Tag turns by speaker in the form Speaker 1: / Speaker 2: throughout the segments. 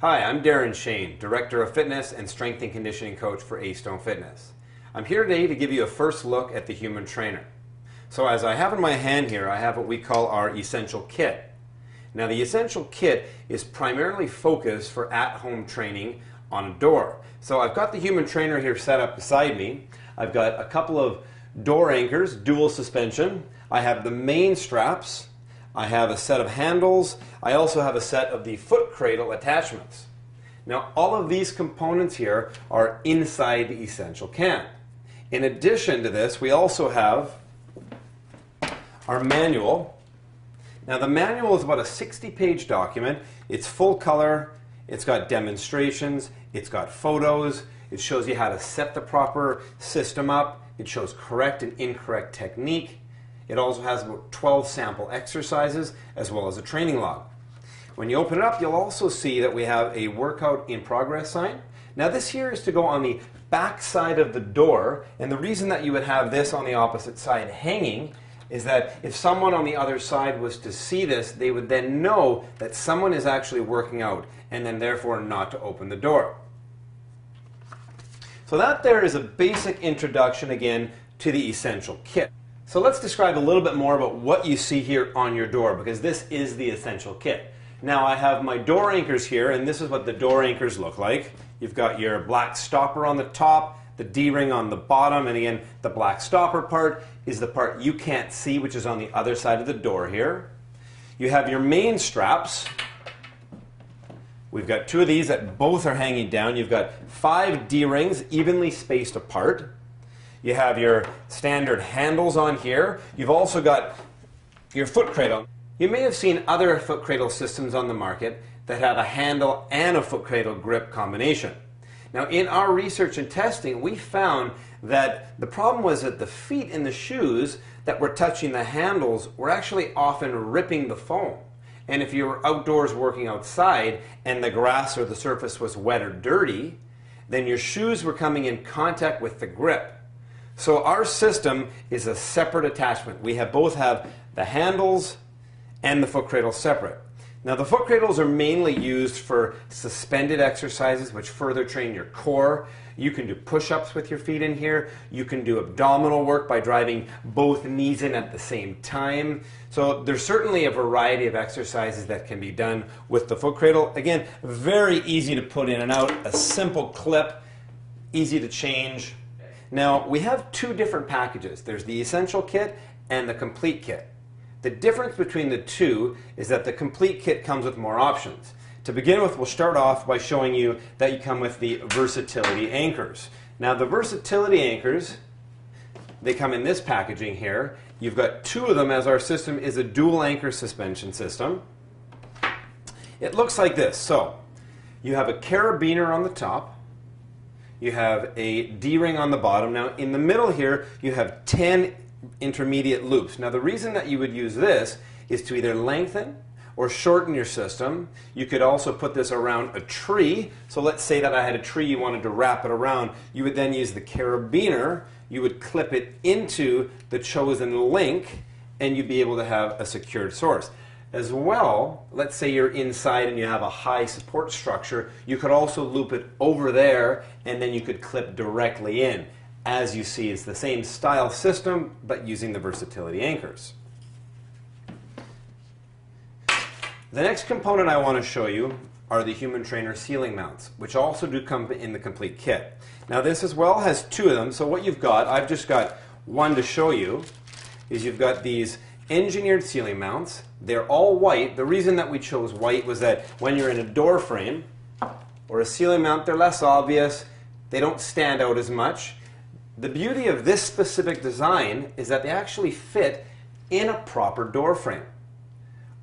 Speaker 1: Hi, I'm Darren Shane, Director of Fitness and Strength and Conditioning Coach for Astone Fitness. I'm here today to give you a first look at the human trainer. So as I have in my hand here, I have what we call our essential kit. Now the essential kit is primarily focused for at-home training on a door. So I've got the human trainer here set up beside me. I've got a couple of door anchors, dual suspension. I have the main straps, I have a set of handles. I also have a set of the foot cradle attachments. Now, all of these components here are inside the essential can. In addition to this, we also have our manual. Now, the manual is about a 60 page document. It's full color, it's got demonstrations, it's got photos, it shows you how to set the proper system up, it shows correct and incorrect technique. It also has about 12 sample exercises as well as a training log. When you open it up, you'll also see that we have a workout in progress sign. Now this here is to go on the back side of the door, and the reason that you would have this on the opposite side hanging is that if someone on the other side was to see this, they would then know that someone is actually working out, and then therefore not to open the door. So that there is a basic introduction again to the essential kit. So let's describe a little bit more about what you see here on your door because this is the essential kit. Now I have my door anchors here and this is what the door anchors look like. You've got your black stopper on the top, the D-ring on the bottom, and again, the black stopper part is the part you can't see, which is on the other side of the door here. You have your main straps. We've got two of these that both are hanging down. You've got five D-rings evenly spaced apart. You have your standard handles on here. You've also got your foot cradle. You may have seen other foot cradle systems on the market that have a handle and a foot cradle grip combination. Now, in our research and testing, we found that the problem was that the feet in the shoes that were touching the handles were actually often ripping the foam. And if you were outdoors working outside and the grass or the surface was wet or dirty, then your shoes were coming in contact with the grip. So our system is a separate attachment. We have both have the handles and the foot cradle separate. Now the foot cradles are mainly used for suspended exercises which further train your core. You can do push-ups with your feet in here. You can do abdominal work by driving both knees in at the same time. So there's certainly a variety of exercises that can be done with the foot cradle. Again, very easy to put in and out, a simple clip, easy to change. Now, we have two different packages. There's the Essential Kit and the Complete Kit. The difference between the two is that the Complete Kit comes with more options. To begin with, we'll start off by showing you that you come with the Versatility Anchors. Now, the Versatility Anchors, they come in this packaging here. You've got two of them as our system is a dual anchor suspension system. It looks like this. So, you have a carabiner on the top, you have a D-ring on the bottom. Now in the middle here, you have 10 intermediate loops. Now the reason that you would use this is to either lengthen or shorten your system. You could also put this around a tree. So let's say that I had a tree you wanted to wrap it around. You would then use the carabiner. You would clip it into the chosen link and you'd be able to have a secured source. As well, let's say you're inside and you have a high support structure, you could also loop it over there and then you could clip directly in. As you see, it's the same style system, but using the versatility anchors. The next component I want to show you are the Human Trainer ceiling mounts, which also do come in the complete kit. Now this as well has two of them, so what you've got, I've just got one to show you, is you've got these engineered ceiling mounts. They're all white. The reason that we chose white was that when you're in a door frame or a ceiling mount, they're less obvious. They don't stand out as much. The beauty of this specific design is that they actually fit in a proper door frame.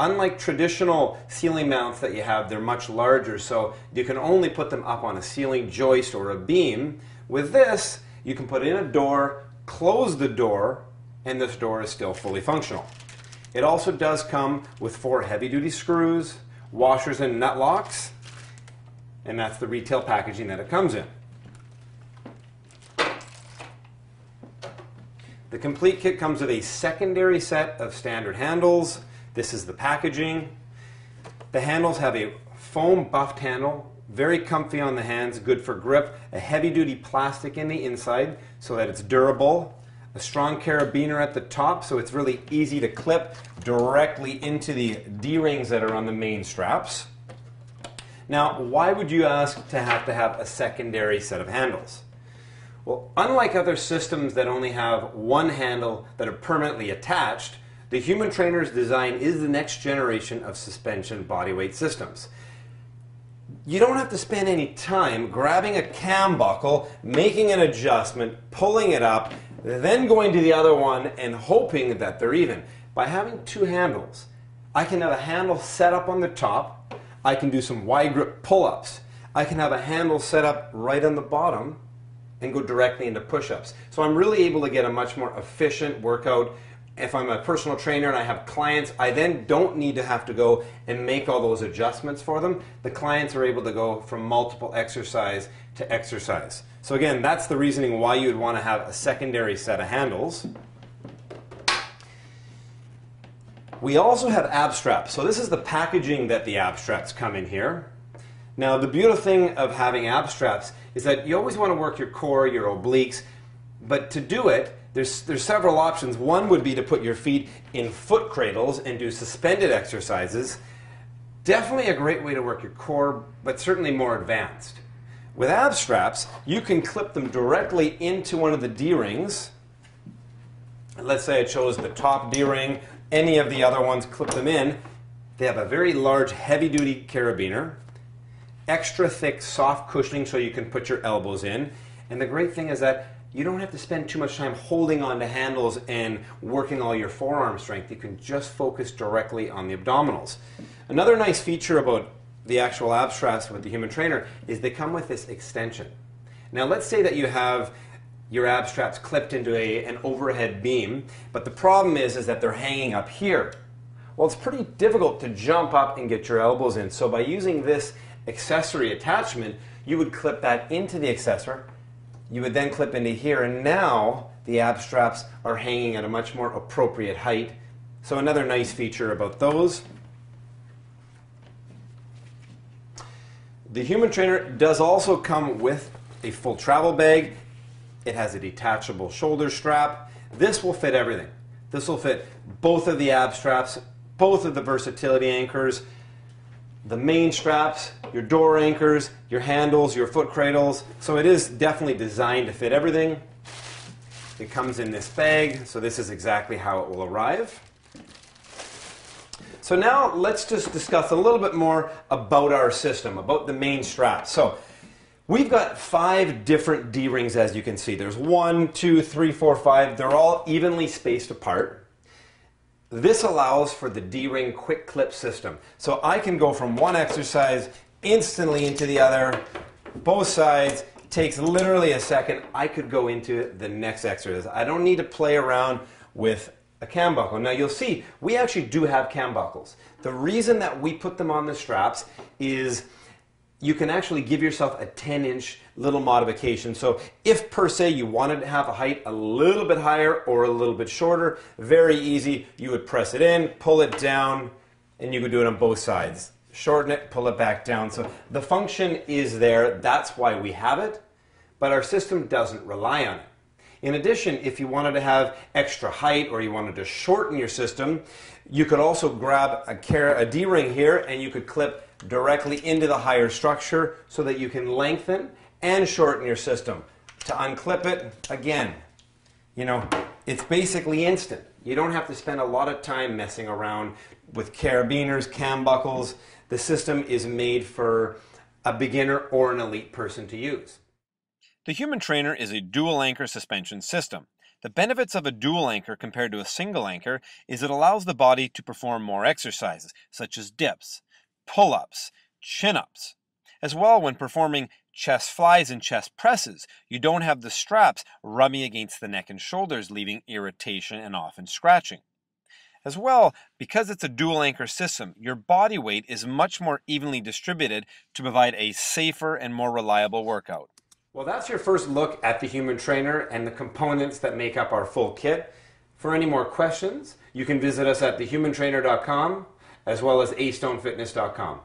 Speaker 1: Unlike traditional ceiling mounts that you have, they're much larger, so you can only put them up on a ceiling joist or a beam. With this, you can put in a door, close the door, and this door is still fully functional. It also does come with four heavy-duty screws, washers and nut locks, and that's the retail packaging that it comes in. The complete kit comes with a secondary set of standard handles. This is the packaging. The handles have a foam buffed handle, very comfy on the hands, good for grip, a heavy duty plastic in the inside so that it's durable, a strong carabiner at the top so it's really easy to clip directly into the D-rings that are on the main straps. Now, why would you ask to have to have a secondary set of handles? Well, unlike other systems that only have one handle that are permanently attached, the Human Trainer's design is the next generation of suspension bodyweight systems. You don't have to spend any time grabbing a cam buckle, making an adjustment, pulling it up, then going to the other one and hoping that they're even. By having two handles, I can have a handle set up on the top, I can do some wide grip pull-ups, I can have a handle set up right on the bottom and go directly into push-ups. So I'm really able to get a much more efficient workout if I'm a personal trainer and I have clients, I then don't need to have to go and make all those adjustments for them. The clients are able to go from multiple exercise to exercise. So again, that's the reasoning why you'd want to have a secondary set of handles. We also have ab straps. So this is the packaging that the ab straps come in here. Now the beautiful thing of having ab straps is that you always want to work your core, your obliques, but to do it, there's, there's several options. One would be to put your feet in foot cradles and do suspended exercises. Definitely a great way to work your core, but certainly more advanced. With ab straps, you can clip them directly into one of the D-rings. Let's say I chose the top D-ring, any of the other ones, clip them in. They have a very large, heavy-duty carabiner, extra thick, soft cushioning so you can put your elbows in. And the great thing is that you don't have to spend too much time holding on to handles and working all your forearm strength. You can just focus directly on the abdominals. Another nice feature about the actual ab straps with the human trainer is they come with this extension. Now let's say that you have your ab straps clipped into a, an overhead beam, but the problem is, is that they're hanging up here. Well, it's pretty difficult to jump up and get your elbows in. So by using this accessory attachment, you would clip that into the accessor you would then clip into here, and now the ab straps are hanging at a much more appropriate height. So another nice feature about those. The Human Trainer does also come with a full travel bag. It has a detachable shoulder strap. This will fit everything. This will fit both of the ab straps, both of the versatility anchors, the main straps, your door anchors, your handles, your foot cradles. So it is definitely designed to fit everything. It comes in this bag, so this is exactly how it will arrive. So now let's just discuss a little bit more about our system, about the main strap. So we've got five different D-rings as you can see. There's one, two, three, four, five. They're all evenly spaced apart. This allows for the D-ring quick clip system. So I can go from one exercise instantly into the other, both sides, takes literally a second. I could go into the next exercise. I don't need to play around with a cam buckle. Now you'll see, we actually do have cam buckles. The reason that we put them on the straps is you can actually give yourself a 10 inch little modification. So if per se you wanted to have a height a little bit higher or a little bit shorter, very easy. You would press it in, pull it down, and you could do it on both sides. Shorten it, pull it back down. So the function is there. That's why we have it. But our system doesn't rely on it. In addition, if you wanted to have extra height or you wanted to shorten your system, you could also grab a, a D-ring here and you could clip directly into the higher structure so that you can lengthen and shorten your system. To unclip it, again, you know, it's basically instant. You don't have to spend a lot of time messing around with carabiners, cam buckles. The system is made for a beginner or an elite person to use.
Speaker 2: The Human Trainer is a dual anchor suspension system. The benefits of a dual anchor compared to a single anchor is it allows the body to perform more exercises, such as dips, pull ups, chin ups. As well, when performing chest flies and chest presses, you don't have the straps rubbing against the neck and shoulders, leaving irritation and often scratching. As well, because it's a dual anchor system, your body weight is much more evenly distributed to provide a safer and more reliable workout.
Speaker 1: Well, that's your first look at the Human Trainer and the components that make up our full kit. For any more questions, you can visit us at thehumantrainer.com as well as astonefitness.com.